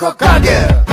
Hokage